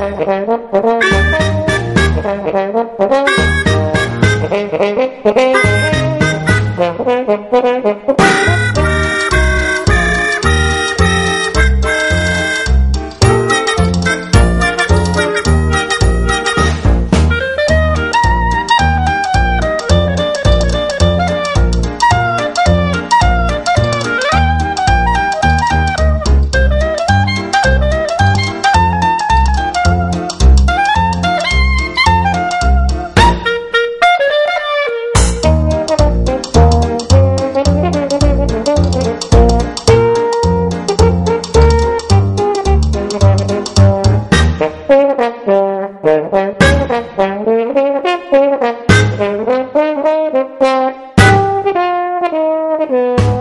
Thank you. Tchau.